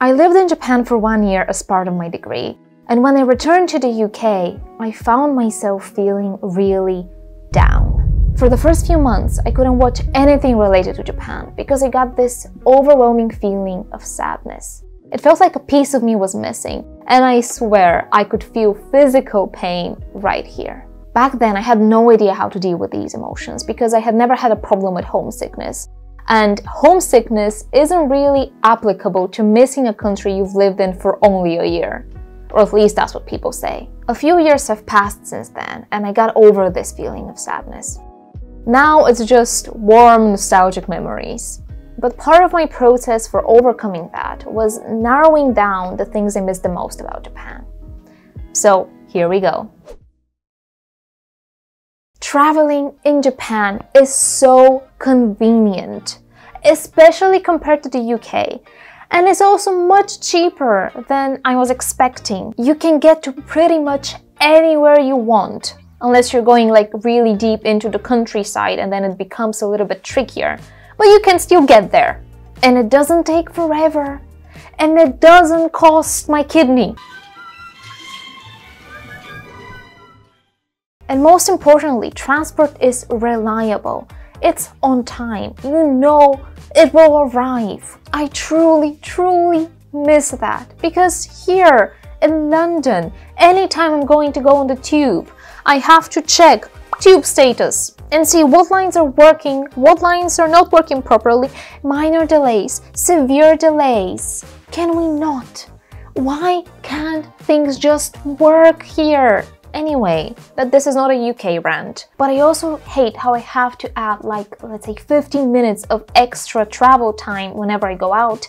I lived in Japan for one year as part of my degree, and when I returned to the UK, I found myself feeling really down. For the first few months, I couldn't watch anything related to Japan because I got this overwhelming feeling of sadness. It felt like a piece of me was missing, and I swear I could feel physical pain right here. Back then, I had no idea how to deal with these emotions because I had never had a problem with homesickness. And homesickness isn't really applicable to missing a country you've lived in for only a year. Or at least that's what people say. A few years have passed since then, and I got over this feeling of sadness. Now it's just warm, nostalgic memories. But part of my process for overcoming that was narrowing down the things I miss the most about Japan. So here we go. Traveling in Japan is so convenient, especially compared to the UK. And it's also much cheaper than I was expecting. You can get to pretty much anywhere you want, unless you're going like really deep into the countryside and then it becomes a little bit trickier. But you can still get there. And it doesn't take forever. And it doesn't cost my kidney. And most importantly, transport is reliable. It's on time. You know it will arrive. I truly, truly miss that because here in London, anytime I'm going to go on the tube, I have to check tube status and see what lines are working, what lines are not working properly, minor delays, severe delays. Can we not? Why can't things just work here? Anyway, that this is not a UK rant, but I also hate how I have to add like, let's say 15 minutes of extra travel time whenever I go out,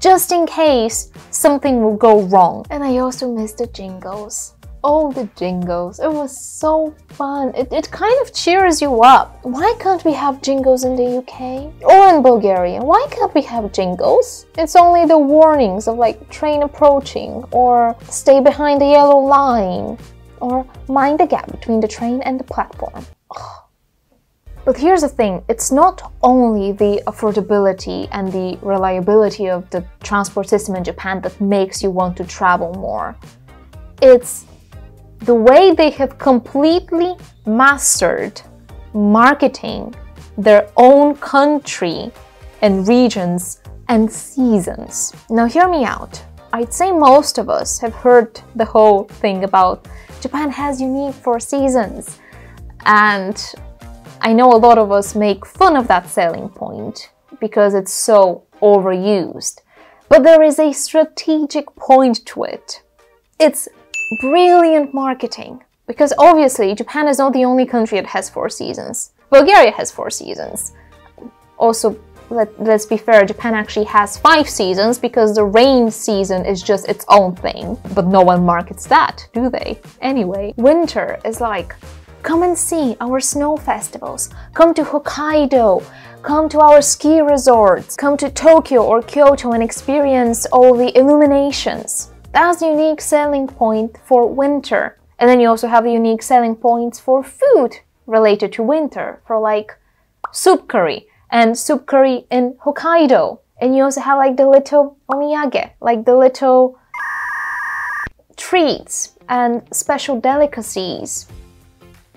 just in case something will go wrong. And I also miss the jingles. All the jingles. It was so fun. It, it kind of cheers you up. Why can't we have jingles in the UK? Or in Bulgaria? Why can't we have jingles? It's only the warnings of like train approaching or stay behind the yellow line or mind the gap between the train and the platform. Ugh. But here's the thing, it's not only the affordability and the reliability of the transport system in Japan that makes you want to travel more. It's the way they have completely mastered marketing their own country and regions and seasons. Now hear me out. I'd say most of us have heard the whole thing about Japan has unique four seasons. And I know a lot of us make fun of that selling point because it's so overused. But there is a strategic point to it. It's brilliant marketing because obviously Japan is not the only country that has four seasons. Bulgaria has four seasons. Also, let, us be fair, Japan actually has five seasons because the rain season is just its own thing. But no one markets that, do they? Anyway, winter is like, come and see our snow festivals, come to Hokkaido, come to our ski resorts, come to Tokyo or Kyoto and experience all the illuminations. That's the unique selling point for winter. And then you also have the unique selling points for food related to winter, for like soup curry and soup curry in Hokkaido. And you also have like the little omiyage, like the little treats and special delicacies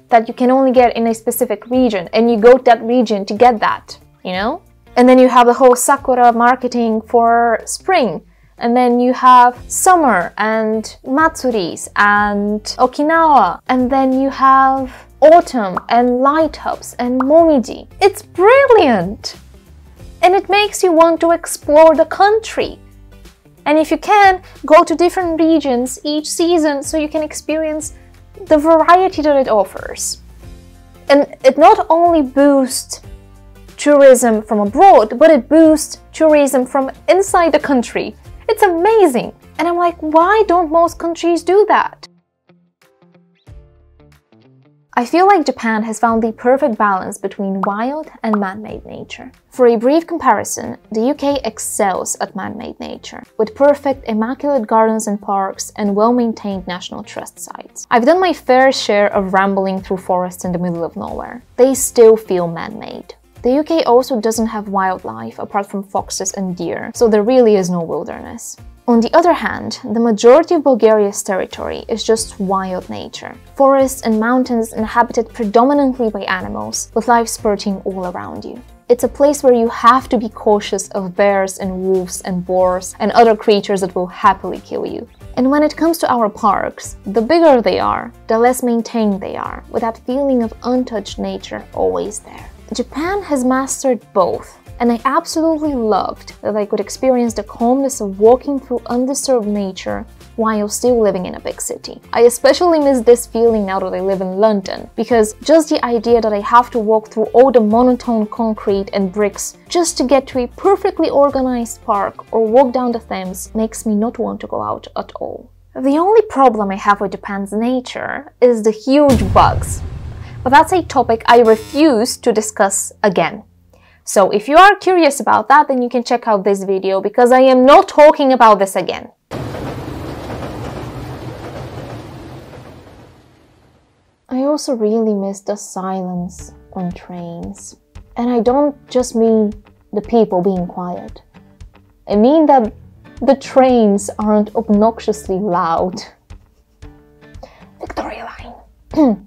that you can only get in a specific region. And you go to that region to get that, you know? And then you have the whole sakura marketing for spring. And then you have summer and matsuris and Okinawa. And then you have autumn and light ups and momiji. It's brilliant! And it makes you want to explore the country. And if you can, go to different regions each season so you can experience the variety that it offers. And it not only boosts tourism from abroad, but it boosts tourism from inside the country. It's amazing! And I'm like, why don't most countries do that? I feel like Japan has found the perfect balance between wild and man-made nature. For a brief comparison, the UK excels at man-made nature, with perfect, immaculate gardens and parks and well-maintained National Trust sites. I've done my fair share of rambling through forests in the middle of nowhere. They still feel man-made. The UK also doesn't have wildlife apart from foxes and deer, so there really is no wilderness. On the other hand, the majority of Bulgaria's territory is just wild nature. Forests and mountains inhabited predominantly by animals, with life spurting all around you. It's a place where you have to be cautious of bears and wolves and boars and other creatures that will happily kill you. And when it comes to our parks, the bigger they are, the less maintained they are, with that feeling of untouched nature always there. Japan has mastered both and I absolutely loved that I could experience the calmness of walking through undisturbed nature while still living in a big city. I especially miss this feeling now that I live in London, because just the idea that I have to walk through all the monotone concrete and bricks just to get to a perfectly organized park or walk down the Thames makes me not want to go out at all. The only problem I have with Japan's nature is the huge bugs. But that's a topic I refuse to discuss again. So if you are curious about that, then you can check out this video because I am not talking about this again. I also really miss the silence on trains. And I don't just mean the people being quiet. I mean that the trains aren't obnoxiously loud. Victoria Line.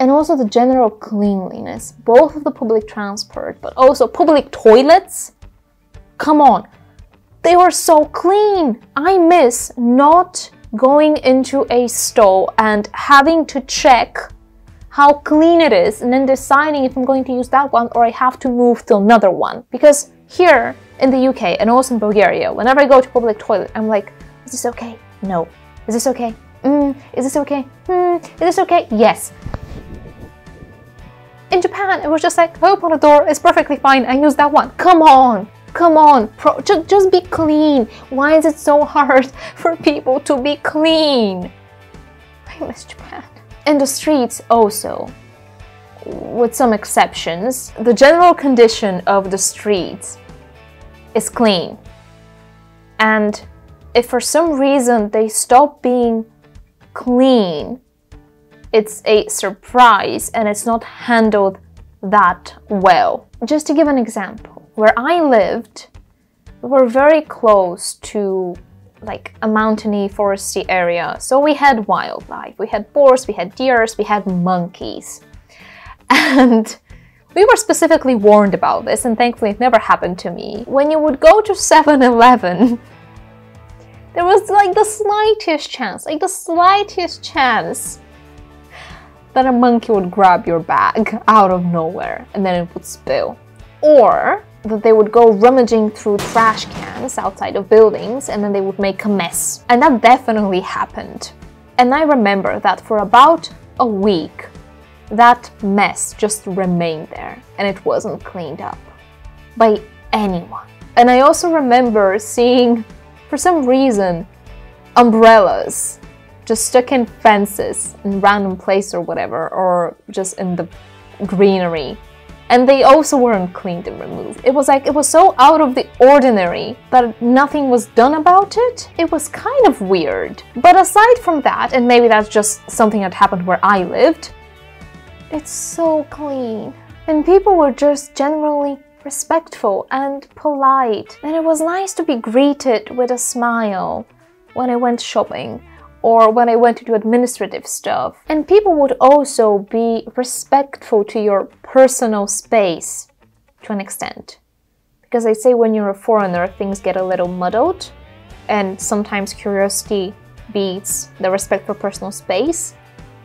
And also the general cleanliness, both of the public transport, but also public toilets Come on. They were so clean. I miss not going into a store and having to check how clean it is and then deciding if I'm going to use that one or I have to move to another one. Because here in the UK and also in Bulgaria, whenever I go to public toilet, I'm like, is this okay? No. Is this okay? Mm, is this okay? Hmm, is this okay? Yes. In Japan, it was just like, open the door, it's perfectly fine, I use that one. Come on! Come on, pro- just, just be clean. Why is it so hard for people to be clean? I miss Japan. In the streets, also, with some exceptions, the general condition of the streets is clean. And if for some reason they stop being clean, it's a surprise and it's not handled that well. Just to give an example, where I lived, we were very close to like a mountainy foresty area. So we had wildlife. We had boars, we had deers, we had monkeys. And we were specifically warned about this, and thankfully it never happened to me. When you would go to 7 Eleven, there was like the slightest chance, like the slightest chance that a monkey would grab your bag out of nowhere and then it would spill. Or that they would go rummaging through trash cans outside of buildings and then they would make a mess. And that definitely happened. And I remember that for about a week, that mess just remained there and it wasn't cleaned up by anyone. And I also remember seeing, for some reason, umbrellas just stuck in fences in random place or whatever, or just in the greenery and they also weren't cleaned and removed. It was like it was so out of the ordinary that nothing was done about it. It was kind of weird. But aside from that, and maybe that's just something that happened where I lived, it's so clean. And people were just generally respectful and polite. And it was nice to be greeted with a smile when I went shopping or when I went to do administrative stuff. And people would also be respectful to your personal space to an extent. Because I say when you're a foreigner, things get a little muddled, and sometimes curiosity beats the respect for personal space.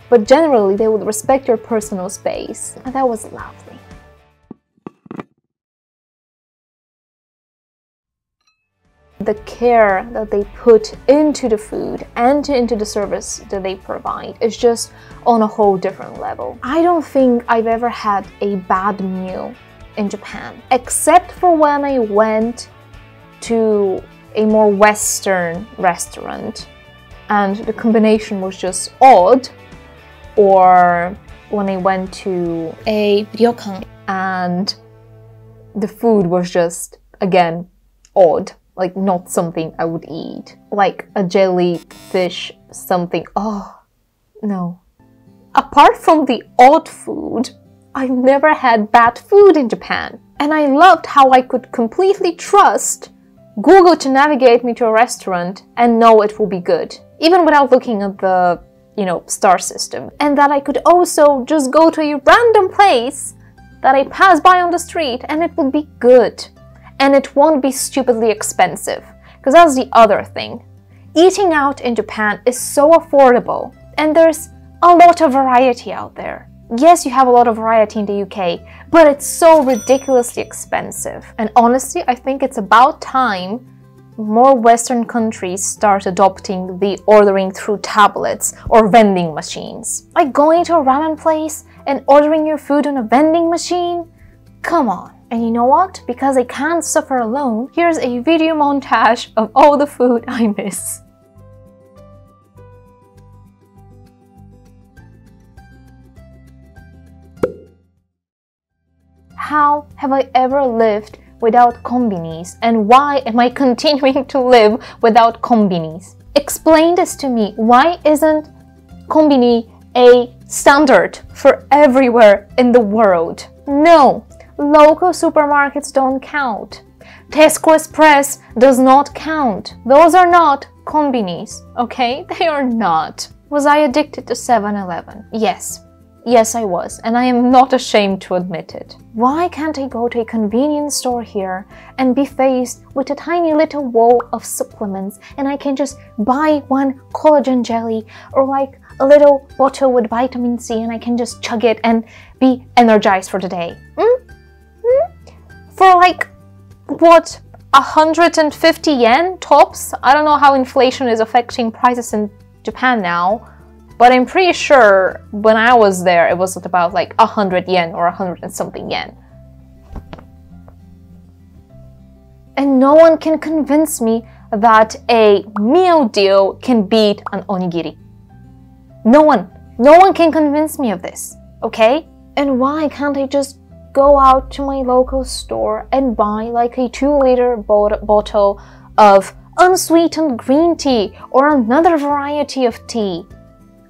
But generally, they would respect your personal space, and that was lovely. The care that they put into the food and into the service that they provide is just on a whole different level. I don't think I've ever had a bad meal in Japan, except for when I went to a more Western restaurant and the combination was just odd, or when I went to a ryokan and the food was just, again, odd like not something I would eat. Like a jellyfish, something. Oh, no. Apart from the odd food, I never had bad food in Japan. And I loved how I could completely trust Google to navigate me to a restaurant and know it will be good, even without looking at the, you know, star system. And that I could also just go to a random place that I pass by on the street and it would be good. And it won't be stupidly expensive. Because that's the other thing. Eating out in Japan is so affordable and there's a lot of variety out there. Yes, you have a lot of variety in the UK, but it's so ridiculously expensive. And honestly, I think it's about time more Western countries start adopting the ordering through tablets or vending machines. Like going to a ramen place and ordering your food on a vending machine? Come on. And you know what? Because I can't suffer alone, here's a video montage of all the food I miss. How have I ever lived without kombinis and why am I continuing to live without kombinis? Explain this to me. Why isn't kombini a standard for everywhere in the world? No, local supermarkets don't count. Tesco Express does not count. Those are not kombinis, okay? They are not. Was I addicted to 7 Eleven? Yes, Yes, I was, and I am not ashamed to admit it. Why can't I go to a convenience store here and be faced with a tiny little wall of supplements and I can just buy one collagen jelly or like a little bottle with vitamin C and I can just chug it and be energized for the day? Mm? For like, what, 150 yen tops? I don't know how inflation is affecting prices in Japan now but I'm pretty sure when I was there, it was at about like a hundred yen or a hundred and something yen. And no one can convince me that a meal deal can beat an onigiri. No one. No one can convince me of this, okay? And why can't I just go out to my local store and buy like a 2 liter bottle of unsweetened green tea or another variety of tea?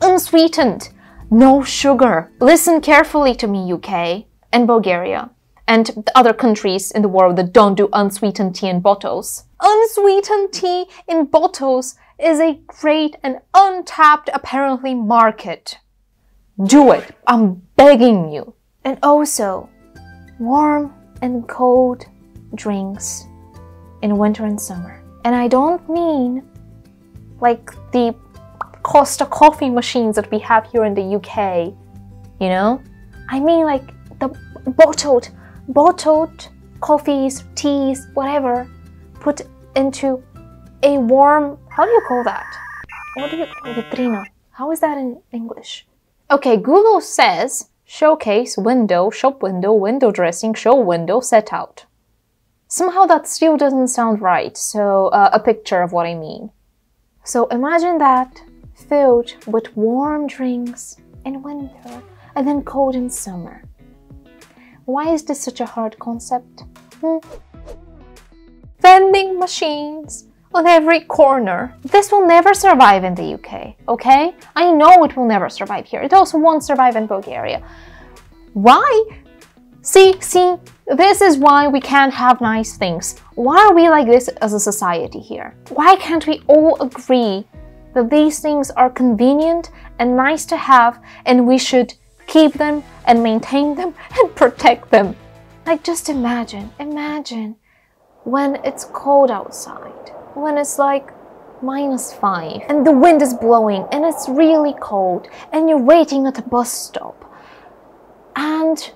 unsweetened, no sugar. Listen carefully to me, UK and Bulgaria and other countries in the world that don't do unsweetened tea in bottles. Unsweetened tea in bottles is a great and untapped, apparently, market. Do it. I'm begging you. And also, warm and cold drinks in winter and summer. And I don't mean like the Costa coffee machines that we have here in the UK. You know? I mean like the bottled bottled coffees, teas, whatever, put into a warm how do you call that? What do you call vitrina? How is that in English? Okay, Google says showcase, window, shop window, window dressing, show window, set out. Somehow that still doesn't sound right, so uh, a picture of what I mean. So imagine that filled with warm drinks in winter and then cold in summer. Why is this such a hard concept? Hmm? Vending machines on every corner. This will never survive in the UK, okay? I know it will never survive here. It also won't survive in Bulgaria. Why? See, see, this is why we can't have nice things. Why are we like this as a society here? Why can't we all agree that these things are convenient and nice to have, and we should keep them and maintain them and protect them. Like, just imagine, imagine when it's cold outside, when it's like minus five, and the wind is blowing, and it's really cold, and you're waiting at a bus stop, and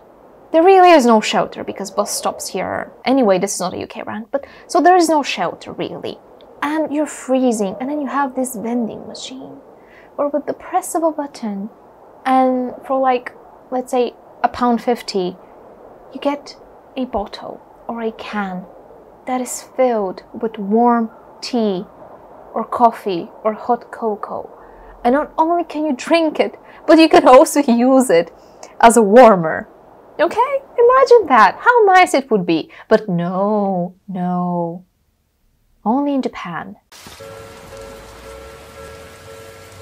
there really is no shelter because bus stops here. Anyway, this is not a UK brand, but so there is no shelter really and you're freezing and then you have this vending machine or with the press of a button and for like let's say a pound 50 you get a bottle or a can that is filled with warm tea or coffee or hot cocoa. And not only can you drink it but you can also use it as a warmer. Okay? Imagine that. How nice it would be. But no no. Only in Japan.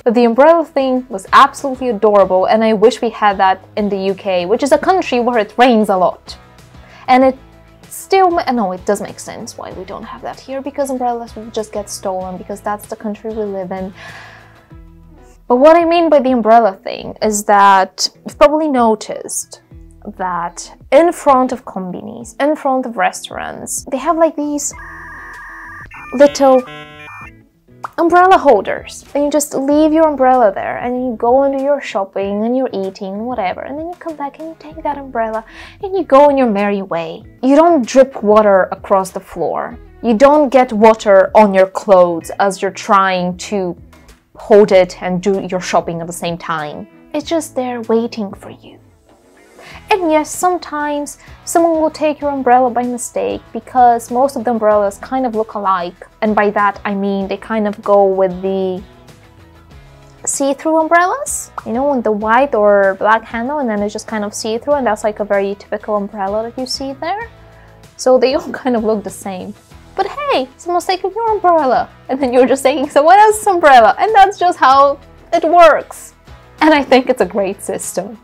The umbrella thing was absolutely adorable, and I wish we had that in the UK, which is a country where it rains a lot. And it still, no, it does make sense why we don't have that here, because umbrellas will just get stolen, because that's the country we live in. But what I mean by the umbrella thing is that you've probably noticed that in front of combinis, in front of restaurants, they have like these little umbrella holders. And you just leave your umbrella there and you go do your shopping and you're eating whatever. And then you come back and you take that umbrella and you go on your merry way. You don't drip water across the floor. You don't get water on your clothes as you're trying to hold it and do your shopping at the same time. It's just there waiting for you and yes, sometimes someone will take your umbrella by mistake because most of the umbrellas kind of look alike. And by that I mean they kind of go with the see-through umbrellas. You know, with the white or black handle and then it's just kind of see-through and that's like a very typical umbrella that you see there. So they all kind of look the same. But hey, someone's taking your umbrella and then you're just taking someone else's umbrella and that's just how it works. And I think it's a great system.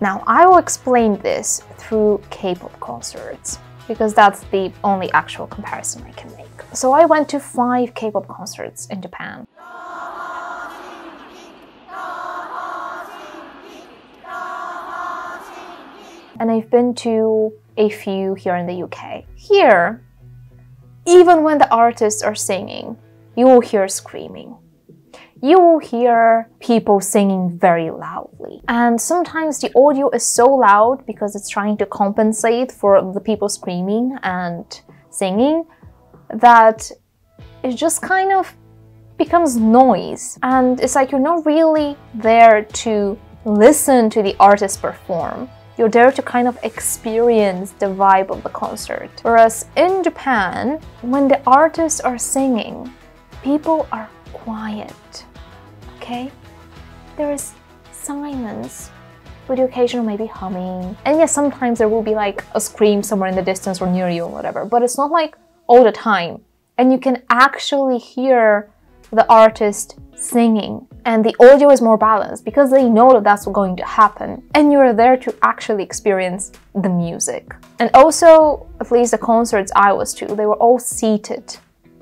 Now, I will explain this through K-pop concerts because that's the only actual comparison I can make. So I went to five K-pop concerts in Japan. And I've been to a few here in the UK. Here, even when the artists are singing, you will hear screaming you will hear people singing very loudly. And sometimes the audio is so loud because it's trying to compensate for the people screaming and singing that it just kind of becomes noise. And it's like you're not really there to listen to the artist perform. You're there to kind of experience the vibe of the concert. Whereas in Japan, when the artists are singing, people are quiet okay? There is silence with the occasional maybe humming. And yes, sometimes there will be like a scream somewhere in the distance or near you or whatever, but it's not like all the time. And you can actually hear the artist singing and the audio is more balanced because they know that that's going to happen and you're there to actually experience the music. And also, at least the concerts I was to, they were all seated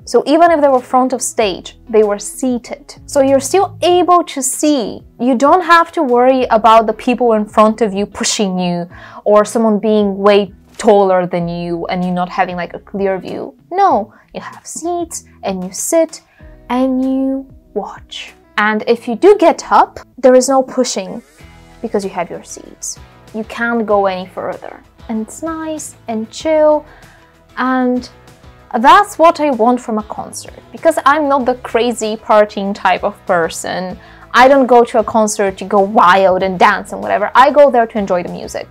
so even if they were front of stage, they were seated. So you're still able to see. You don't have to worry about the people in front of you pushing you or someone being way taller than you and you not having like a clear view. No, you have seats and you sit and you watch. And if you do get up, there is no pushing because you have your seats. You can't go any further. And it's nice and chill and that's what I want from a concert because I'm not the crazy partying type of person. I don't go to a concert to go wild and dance and whatever. I go there to enjoy the music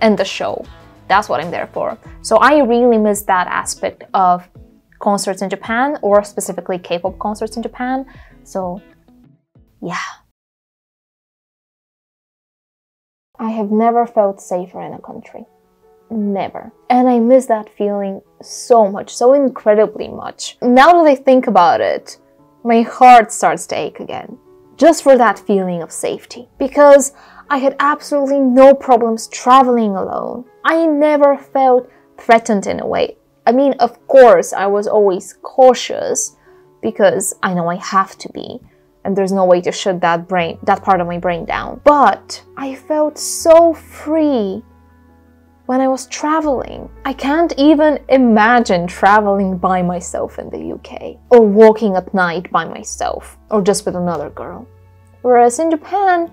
and the show. That's what I'm there for. So I really miss that aspect of concerts in Japan or specifically K-pop concerts in Japan. So yeah. I have never felt safer in a country never. And I miss that feeling so much, so incredibly much. Now that I think about it, my heart starts to ache again. Just for that feeling of safety. Because I had absolutely no problems traveling alone. I never felt threatened in a way. I mean, of course, I was always cautious because I know I have to be and there's no way to shut that brain that part of my brain down but i felt so free when I was traveling. I can't even imagine traveling by myself in the UK, or walking at night by myself, or just with another girl. Whereas in Japan,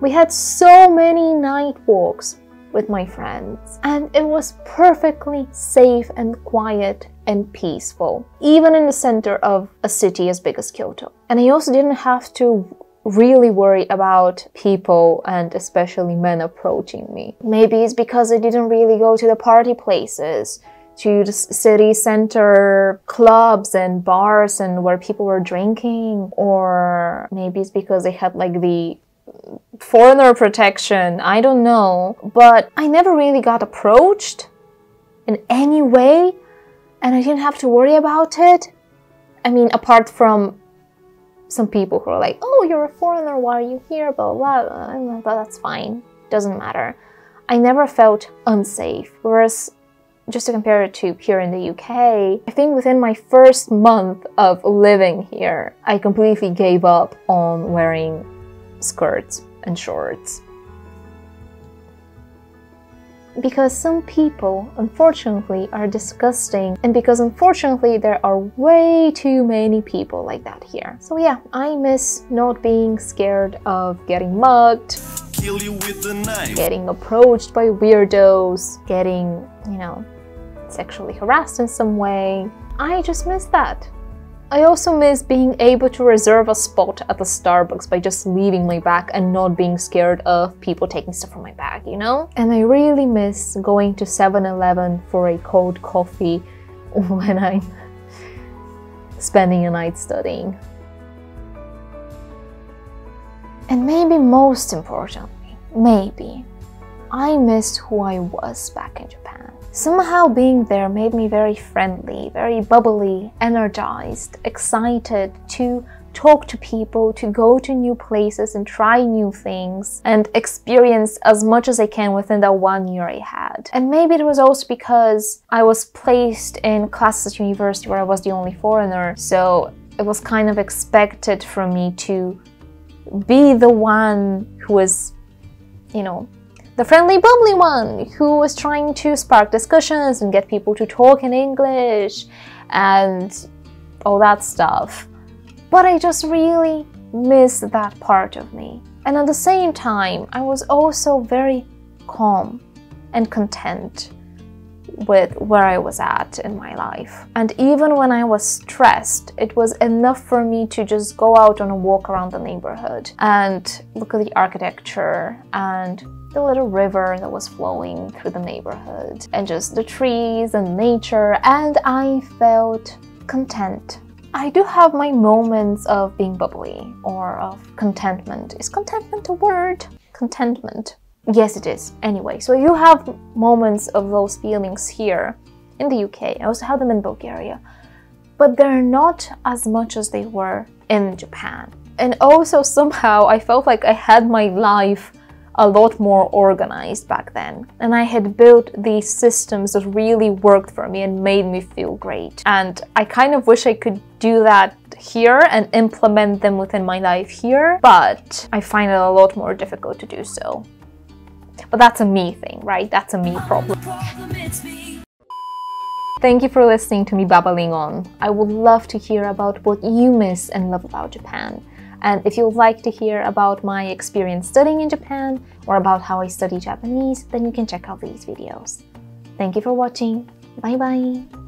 we had so many night walks with my friends, and it was perfectly safe and quiet and peaceful, even in the center of a city as big as Kyoto. And I also didn't have to really worry about people and especially men approaching me. Maybe it's because I didn't really go to the party places, to the city center clubs and bars and where people were drinking, or maybe it's because they had like the foreigner protection, I don't know. But I never really got approached in any way and I didn't have to worry about it. I mean, apart from some people who are like, oh, you're a foreigner, why are you here? Blah, blah, blah. Well, that's fine, doesn't matter. I never felt unsafe. Whereas, just to compare it to here in the UK, I think within my first month of living here, I completely gave up on wearing skirts and shorts because some people, unfortunately, are disgusting, and because unfortunately there are way too many people like that here. So yeah, I miss not being scared of getting mugged, getting approached by weirdos, getting, you know, sexually harassed in some way. I just miss that. I also miss being able to reserve a spot at the Starbucks by just leaving my bag and not being scared of people taking stuff from my bag, you know? And I really miss going to 7 Eleven for a cold coffee when I'm spending a night studying. And maybe most importantly, maybe, I miss who I was back in Japan. Somehow being there made me very friendly, very bubbly, energized, excited to talk to people, to go to new places and try new things and experience as much as I can within that one year I had. And maybe it was also because I was placed in classes at university where I was the only foreigner, so it was kind of expected from me to be the one who was, you know, the friendly, bubbly one who was trying to spark discussions and get people to talk in English and all that stuff. But I just really miss that part of me. And at the same time, I was also very calm and content with where I was at in my life. And even when I was stressed, it was enough for me to just go out on a walk around the neighborhood and look at the architecture and the little river that was flowing through the neighborhood and just the trees and nature and I felt content. I do have my moments of being bubbly or of contentment. Is contentment a word? Contentment. Yes, it is. Anyway, so you have moments of those feelings here in the UK. I also have them in Bulgaria. But they're not as much as they were in Japan. And also, somehow, I felt like I had my life a lot more organized back then. And I had built these systems that really worked for me and made me feel great. And I kind of wish I could do that here and implement them within my life here, but I find it a lot more difficult to do so. But that's a me thing, right? That's a me problem. Thank you for listening to me babbling on. I would love to hear about what you miss and love about Japan. And if you'd like to hear about my experience studying in Japan or about how I study Japanese, then you can check out these videos. Thank you for watching. Bye bye.